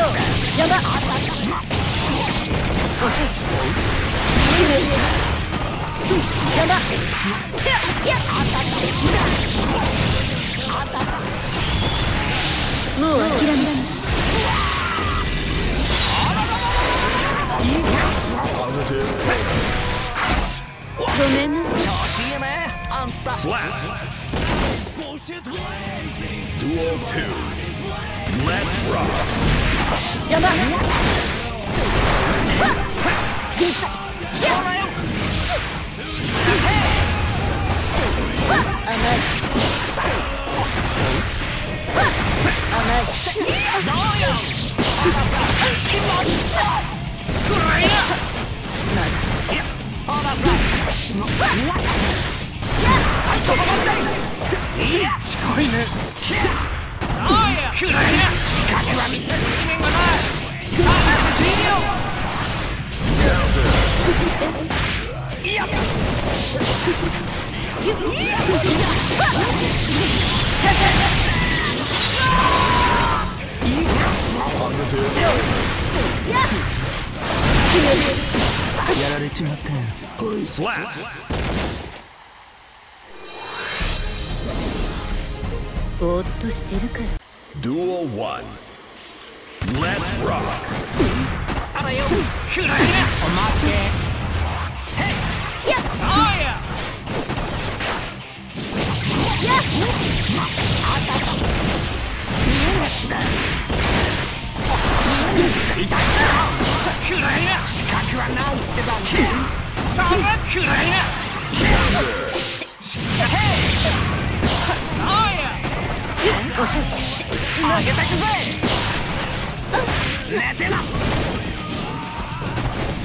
로 영화 영화 무기란다 도메나스 Slap! Duel 2. Let's rock! 邪魔そらよややられちまったよ。Slap ぼーっとしてるから。Duel 1 Let's rock あらよ。くらいな。おまけへい。やどうよいたくらいな資格はないっ。てだけそれくらいなへいどうよ投げてくぜ寝てな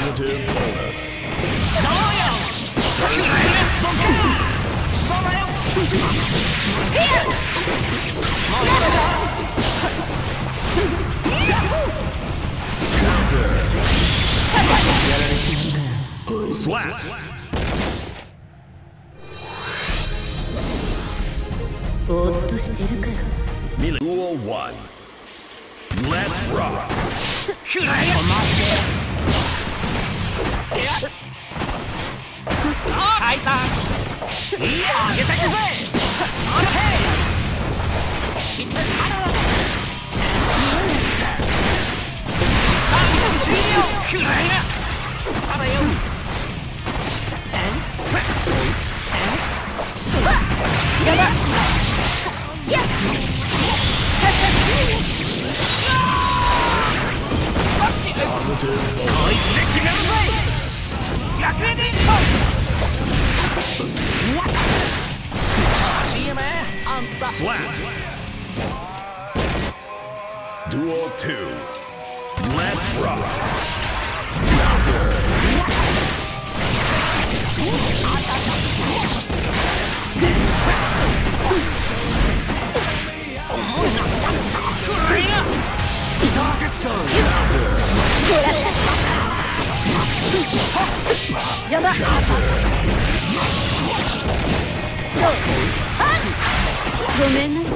Cognitive bonus. Counter. Slap. Duel 1. Let's rock! くらいいやはいた。いやあげてくぜオッケーいつあららさあ次よくらいなあらよ邪魔ごめんなさい。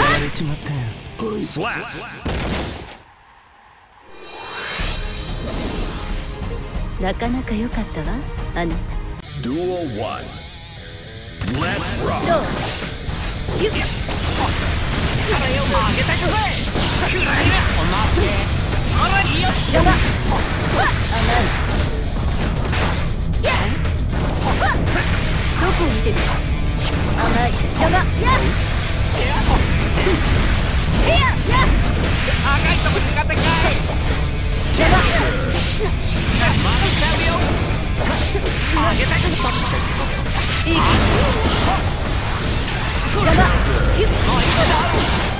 やられちまったよ Slap なかなか良かったわあなた Duel 1 Let's rock どうげてくぜくらいなおまけあらいいよ邪魔甘いやどこを見てる？甘い邪魔ややや赤いとこ苦手かい邪魔混ぜちゃうよ上げてくぞいい邪魔ゆっもういいい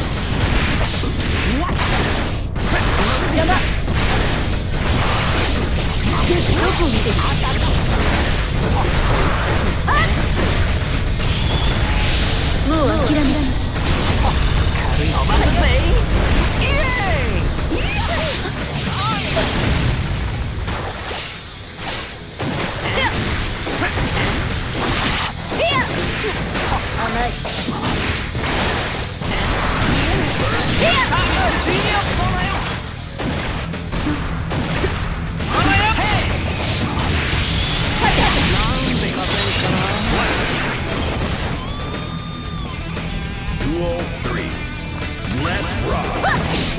邪魔邪魔どこを見てるもう諦められない飛ばすぜ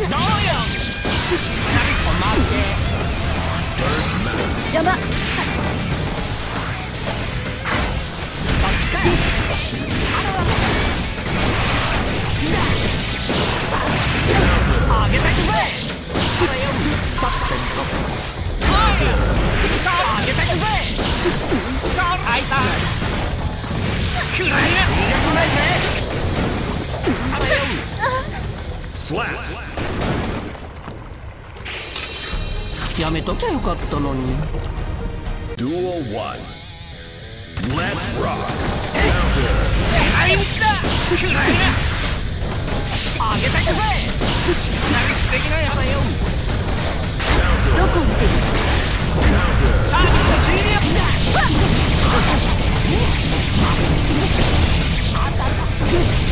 よしっかりおまけ First match. 邪魔そっちかあげてくぜ。あらよさっさああげてくぜさあいた。くらいな逃がさないぜ。あらよ Slap. やめときゃよかったのに Duel 1. Let's rock. はい打ちだくらいなあげてくぜしっかり防ぎなやだよどこを見てるサービス終了いかにどうなん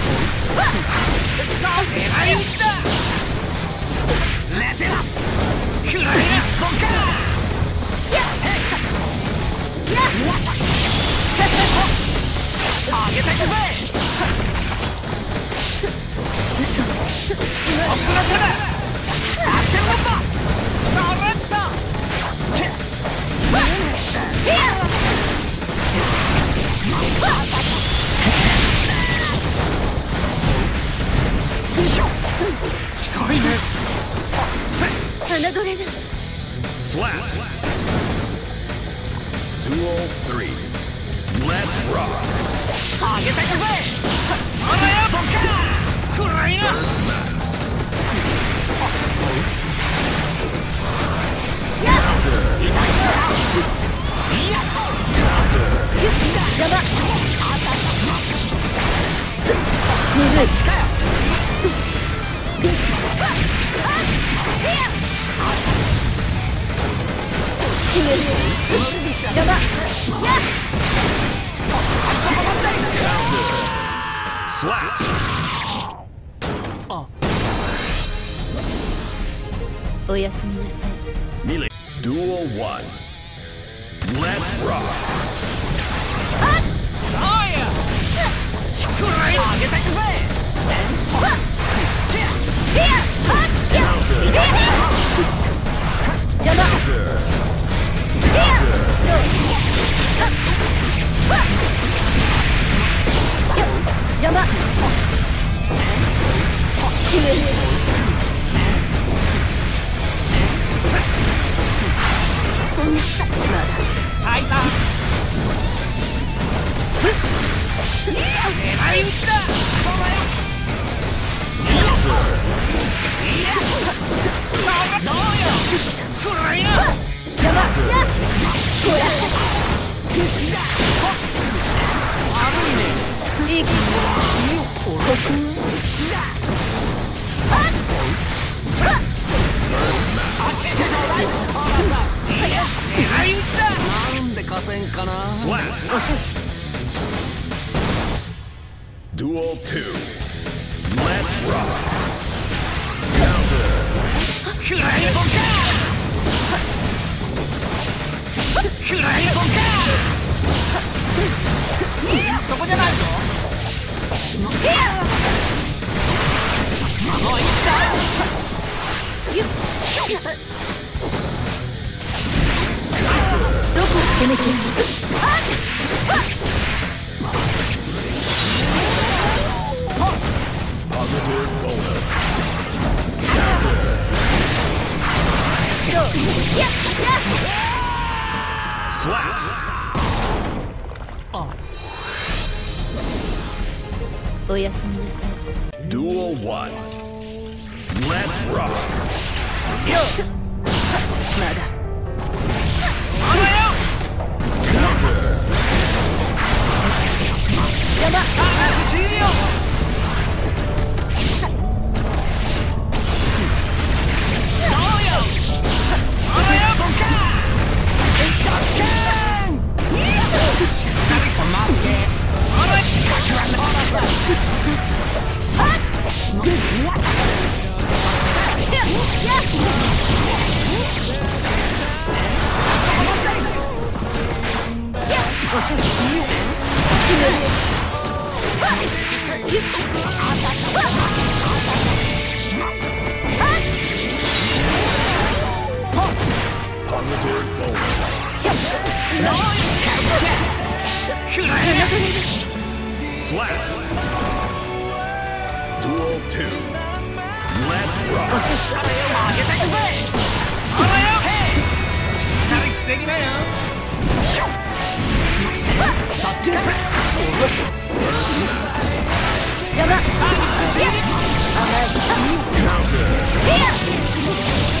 狙い撃ちだ Let's rock. あげてくぜあらやボカくらいな First match. 邪魔むずい近よ決める邪魔 Slap. おやすみなさい Melee. Duel 1. Let's rock. そうやくらいあげてくぜ邪魔 Counter. 邪魔。決めるそんなまだ開いた狙い撃ちだそうだよどうよくらいな邪魔。やほらいい気狙い撃ちだなんで勝てんかな Slap. Duel 2. Let's rock. Counter. くらいボンか くらいボンか そこじゃないぞもうどこ攻めてる Slap! おやすみなさい Duel 1. Let's rock. まだ Counter. 邪魔 Slap. Duel 2. Let's rock. Positive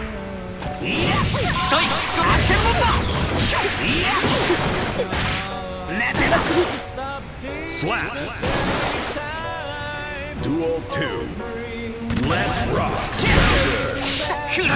Slap. Duel 2. Let's rock. くら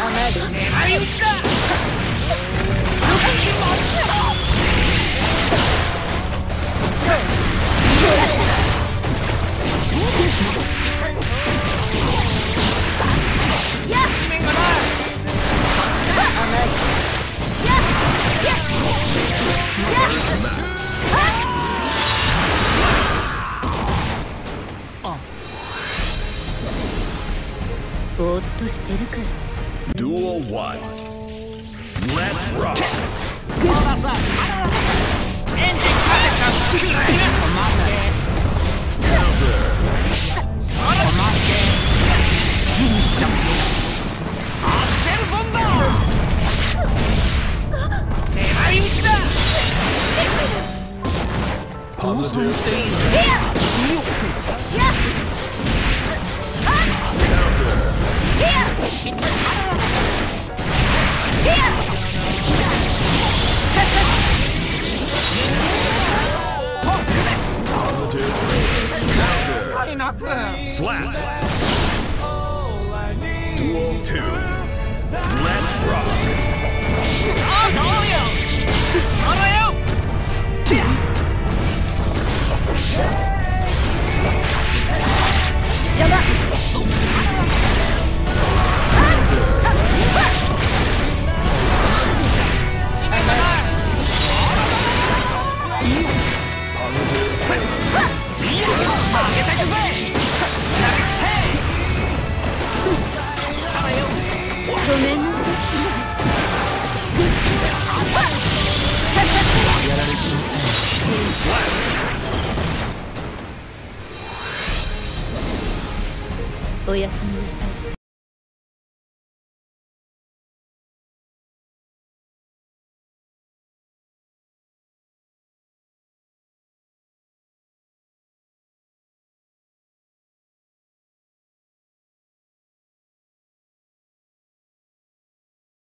I'm ready. Are you stuck? Positive. Counter. Counter. Slap. Slap. Duel two. Let's rock. Slash! お休すみですい。